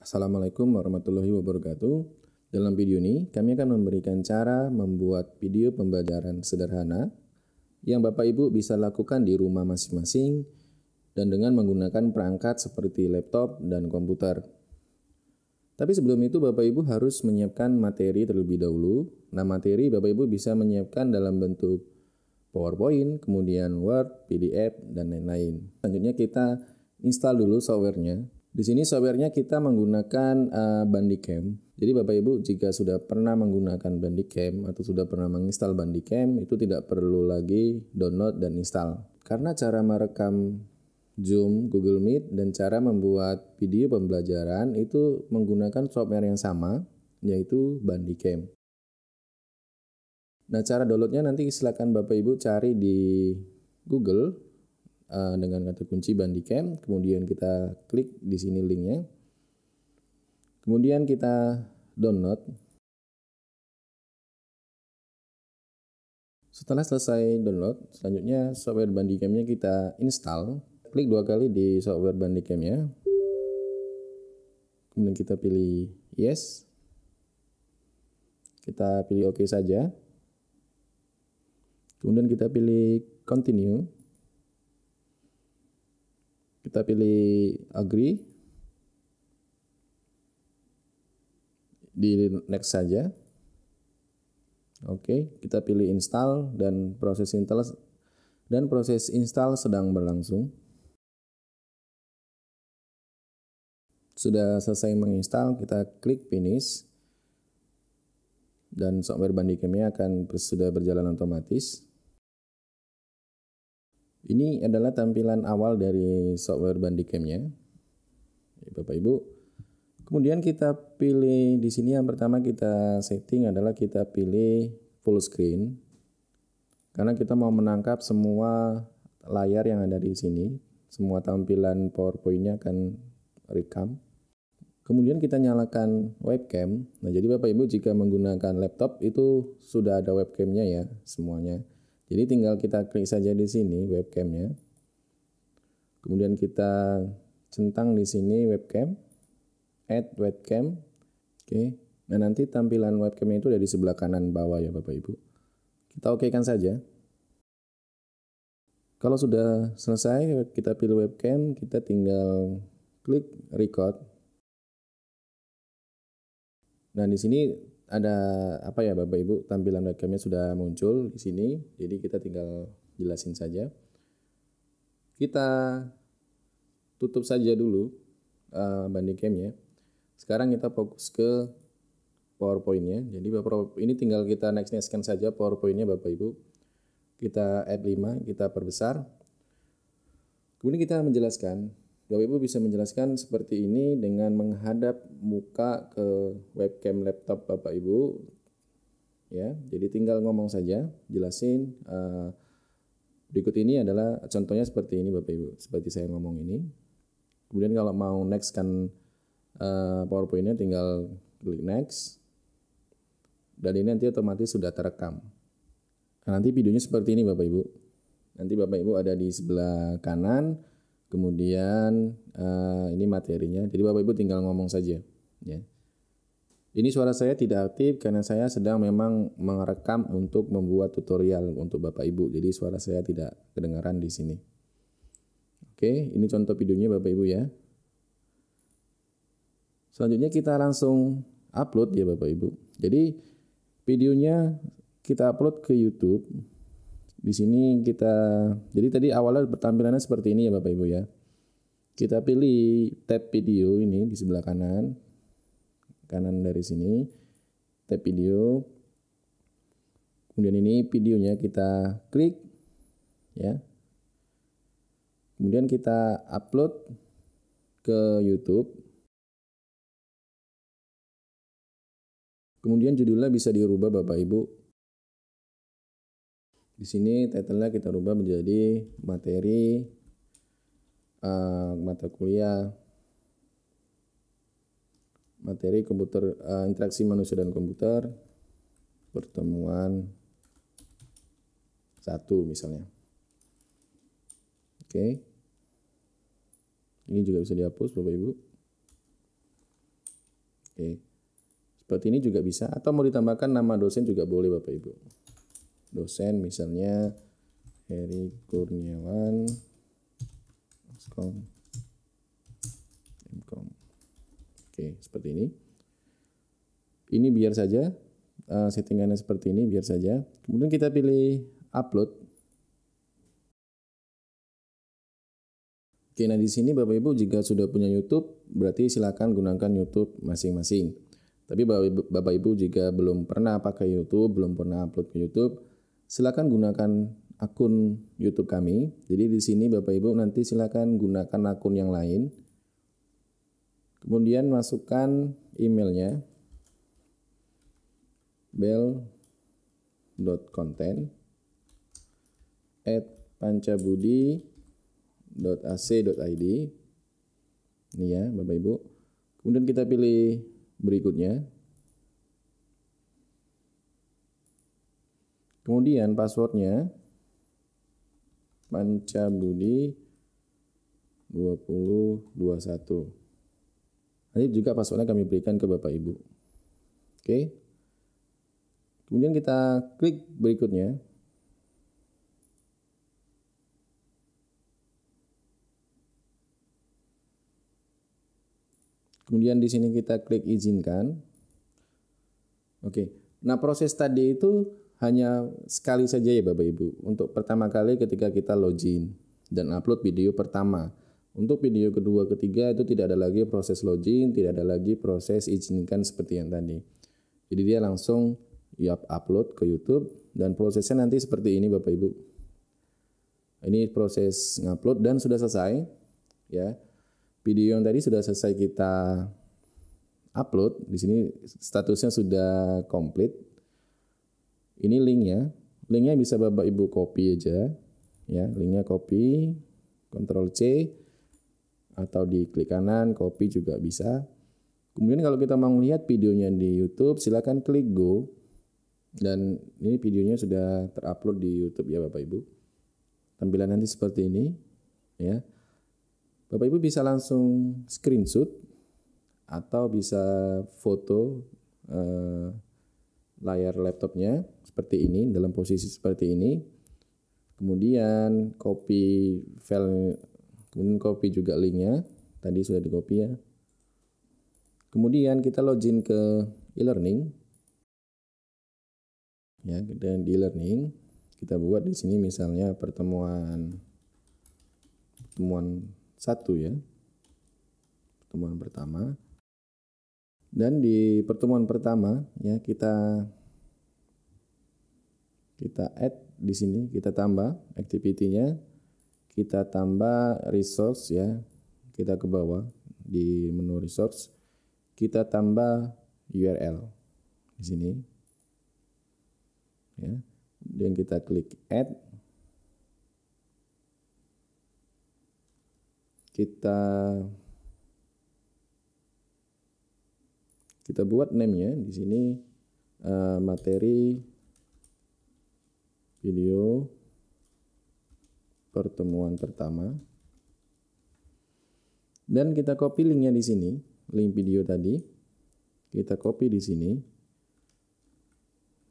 Assalamualaikum warahmatullahi wabarakatuh. Dalam video ini, kami akan memberikan cara membuat video pembelajaran sederhana yang Bapak Ibu bisa lakukan di rumah masing-masing dan dengan menggunakan perangkat seperti laptop dan komputer. Tapi sebelum itu Bapak Ibu harus menyiapkan materi terlebih dahulu. Nah materi Bapak Ibu bisa menyiapkan dalam bentuk PowerPoint, kemudian Word, PDF, dan lain-lain. Selanjutnya kita install dulu softwarenya. Di sini softwarenya kita menggunakan uh, Bandicam. Jadi Bapak Ibu jika sudah pernah menggunakan Bandicam atau sudah pernah menginstal Bandicam itu tidak perlu lagi download dan install. Karena cara merekam Zoom, Google Meet, dan cara membuat video pembelajaran itu menggunakan software yang sama yaitu Bandicam. Nah cara downloadnya nanti silakan Bapak Ibu cari di Google uh, dengan kata kunci Bandicam, kemudian kita klik di sini linknya. Kemudian kita download. Setelah selesai download, selanjutnya software Bandicamnya kita install. Klik dua kali di software Bandicamnya. Kemudian kita pilih yes. Kita pilih OK saja. Kemudian kita pilih continue kita pilih agree. Di next saja. Oke kita pilih install dan proses install dan proses install sedang berlangsung. Sudah selesai menginstal kita klik finish. Dan software Bandicam akan sudah berjalan otomatis ini adalah tampilan awal dari software Bandicam-nya. Bapak Ibu. Kemudian kita pilih di sini yang pertama kita setting adalah kita pilih full screen. Karena kita mau menangkap semua layar yang ada di sini. Semua tampilan PowerPoint-nya akan rekam. Kemudian kita nyalakan webcam. Nah, jadi Bapak Ibu jika menggunakan laptop itu sudah ada webcamnya ya semuanya. Jadi tinggal kita klik saja di sini webcamnya. Kemudian kita centang di sini webcam, add webcam. Oke. Nah nanti tampilan webcam itu ada di sebelah kanan bawah ya Bapak Ibu. Kita oke kan saja. Kalau sudah selesai kita pilih webcam, kita tinggal klik record. Nah di sini ada apa ya Bapak Ibu tampilan webcamnya sudah muncul di sini jadi kita tinggal jelasin saja. Kita tutup saja dulu uh, bandicamnya sekarang kita fokus ke powerpointnya. Jadi ini tinggal kita next nextkan saja powerpointnya Bapak Ibu. Kita add 5 kita perbesar. Kemudian kita menjelaskan Bapak Ibu bisa menjelaskan seperti ini dengan menghadap muka ke webcam laptop Bapak Ibu. Ya, jadi tinggal ngomong saja, jelasin. Uh, berikut ini adalah contohnya seperti ini Bapak Ibu, seperti saya ngomong ini. Kemudian kalau mau next kan uh, PowerPoint-nya tinggal klik next. Dan ini nanti otomatis sudah terekam. Nah, nanti videonya seperti ini Bapak Ibu. Nanti Bapak Ibu ada di sebelah kanan, Kemudian uh, ini materinya. Jadi Bapak Ibu tinggal ngomong saja. Ya. Ini suara saya tidak aktif karena saya sedang memang merekam untuk membuat tutorial untuk Bapak Ibu. Jadi suara saya tidak kedengaran di sini. Oke, ini contoh videonya Bapak Ibu ya. Selanjutnya kita langsung upload ya Bapak Ibu. Jadi videonya kita upload ke YouTube di sini kita jadi tadi awalnya bertampilannya seperti ini ya Bapak Ibu ya. Kita pilih tab video ini di sebelah kanan. Kanan dari sini. Tab video. Kemudian ini videonya kita klik ya. Kemudian kita upload ke YouTube. Kemudian judulnya bisa dirubah Bapak Ibu di sini title-nya kita rubah menjadi materi uh, mata kuliah materi komputer uh, interaksi manusia dan komputer pertemuan satu misalnya. Oke. Ini juga bisa dihapus Bapak Ibu. Oke. Seperti ini juga bisa atau mau ditambahkan nama dosen juga boleh Bapak Ibu. Dosen misalnya Heri Kurniawan Skom Oke, seperti ini. Ini biar saja uh, settingannya seperti ini biar saja. Kemudian kita pilih upload. Oke, nah di sini Bapak Ibu jika sudah punya YouTube, berarti silakan gunakan YouTube masing-masing. Tapi Bapak Ibu jika belum pernah pakai YouTube, belum pernah upload ke YouTube, silakan gunakan akun YouTube kami. Jadi di sini Bapak Ibu nanti silakan gunakan akun yang lain. Kemudian masukkan emailnya bell.content at pancabudi.ac.id ini ya Bapak Ibu kemudian kita pilih berikutnya kemudian passwordnya pancabudi 2021 nanti juga passwordnya kami berikan ke Bapak Ibu oke Kemudian kita klik berikutnya. Kemudian di sini kita klik izinkan. Oke. Nah, proses tadi itu hanya sekali saja ya Bapak Ibu. Untuk pertama kali ketika kita login dan upload video pertama. Untuk video kedua, ketiga itu tidak ada lagi proses login, tidak ada lagi proses izinkan seperti yang tadi. Jadi dia langsung ya upload ke YouTube dan prosesnya nanti seperti ini Bapak Ibu. Ini proses ngupload dan sudah selesai ya. Video yang tadi sudah selesai kita upload. Di sini statusnya sudah komplit. Ini linknya. Linknya bisa Bapak Ibu copy aja ya. Linknya copy, Ctrl C atau di klik kanan copy juga bisa. Kemudian kalau kita mau melihat videonya di YouTube, silakan klik go dan ini videonya sudah terupload di YouTube ya Bapak Ibu. Tampilan nanti seperti ini ya. Bapak Ibu bisa langsung screenshot atau bisa foto eh, layar laptopnya seperti ini dalam posisi seperti ini. Kemudian copy file kemudian copy juga linknya tadi sudah di copy ya. Kemudian kita login ke e-learning ya dan di learning kita buat di sini misalnya pertemuan pertemuan satu ya pertemuan pertama dan di pertemuan pertama ya kita kita add di sini kita tambah activity-nya kita tambah resource ya kita ke bawah di menu resource kita tambah URL di sini ya. Dan kita klik add kita kita buat name-nya di sini uh, materi video pertemuan pertama. Dan kita copy linknya di sini link video tadi. Kita copy di sini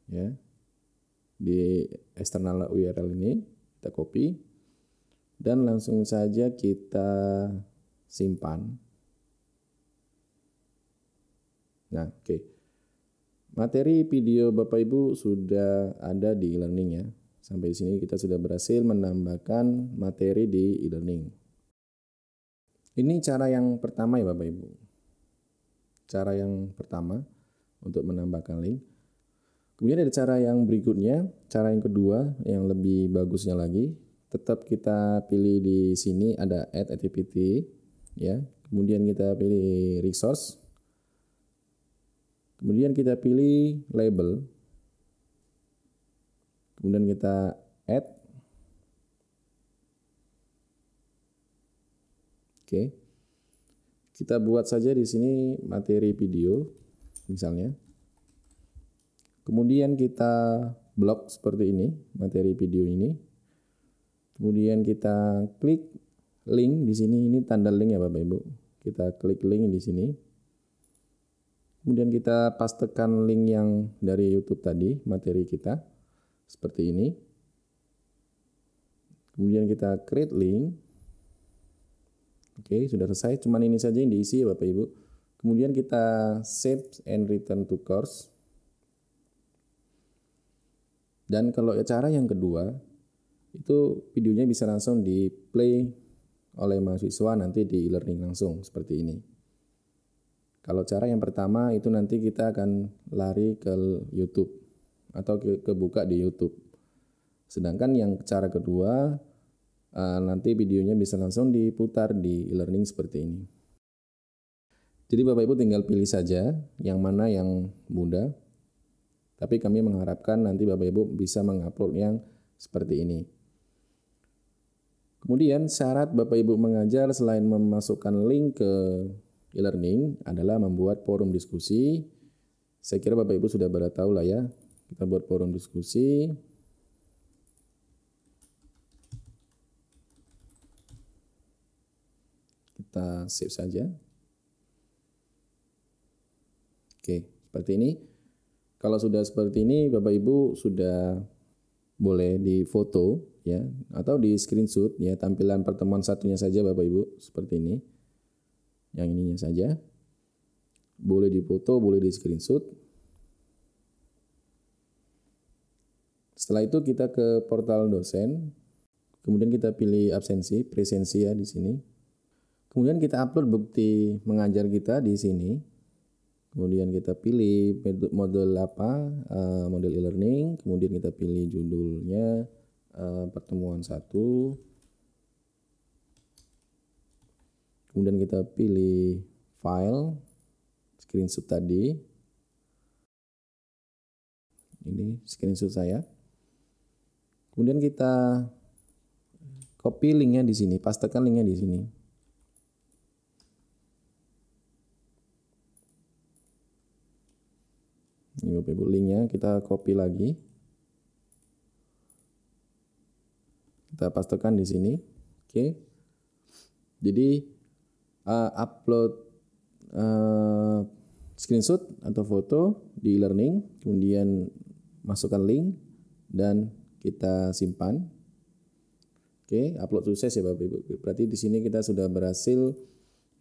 ya. Di eksternal URL ini kita copy. Dan langsung saja kita simpan. Nah, oke. Okay. Materi video Bapak Ibu sudah ada di e-learning ya. Sampai di sini kita sudah berhasil menambahkan materi di e-learning. Ini cara yang pertama ya Bapak Ibu. Cara yang pertama untuk menambahkan link. Kemudian ada cara yang berikutnya, cara yang kedua yang lebih bagusnya lagi, tetap kita pilih di sini ada add activity ya. Kemudian kita pilih resource. Kemudian kita pilih label. Kemudian kita add. Oke. Kita buat saja di sini materi video misalnya. Kemudian kita blok seperti ini, materi video ini. Kemudian kita klik link di sini, ini tanda link ya Bapak Ibu. Kita klik link di sini. Kemudian kita pastekan link yang dari YouTube tadi, materi kita. Seperti ini. Kemudian kita create link. Oke, sudah selesai. Cuman ini saja yang diisi ya Bapak Ibu. Kemudian kita save and return to course. Dan kalau cara yang kedua, itu videonya bisa langsung di play oleh mahasiswa nanti di e-learning langsung seperti ini. Kalau cara yang pertama itu nanti kita akan lari ke YouTube atau ke, buka di YouTube. Sedangkan yang cara kedua uh, nanti videonya bisa langsung diputar di e-learning seperti ini. Jadi Bapak Ibu tinggal pilih saja yang mana yang mudah. Tapi kami mengharapkan nanti Bapak Ibu bisa mengupload yang seperti ini. Kemudian syarat Bapak Ibu mengajar selain memasukkan link ke e-learning adalah membuat forum diskusi. Saya kira Bapak Ibu sudah pada tahu lah ya. Kita buat forum diskusi. Kita save saja. Oke, seperti ini. Kalau sudah seperti ini, Bapak Ibu sudah boleh di foto ya atau di screenshot ya tampilan pertemuan satunya saja Bapak Ibu seperti ini yang ininya saja. Boleh difoto, boleh di screenshot. Setelah itu kita ke portal dosen. Kemudian kita pilih absensi, presensi ya di sini. Kemudian kita upload bukti mengajar kita di sini. Kemudian kita pilih model apa, uh, model e-learning. Kemudian kita pilih judulnya uh, pertemuan satu. Kemudian kita pilih file screenshot tadi. Ini screenshot saya. Kemudian kita copy linknya di sini pastekan linknya di sini. Ini Bapak Ibu linknya kita copy lagi. Kita pastekan di sini oke. Jadi uh, upload uh, screenshot atau foto di e-learning, kemudian masukkan link dan kita simpan. Oke, upload sukses ya Bapak Ibu. Berarti di sini kita sudah berhasil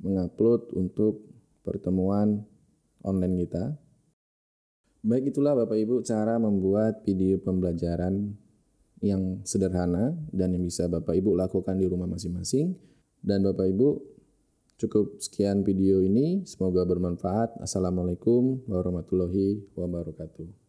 mengupload untuk pertemuan online kita. Baik itulah Bapak Ibu cara membuat video pembelajaran yang sederhana dan yang bisa Bapak Ibu lakukan di rumah masing-masing. Dan Bapak Ibu Cukup sekian video ini, semoga bermanfaat. Assalamualaikum warahmatullahi wabarakatuh.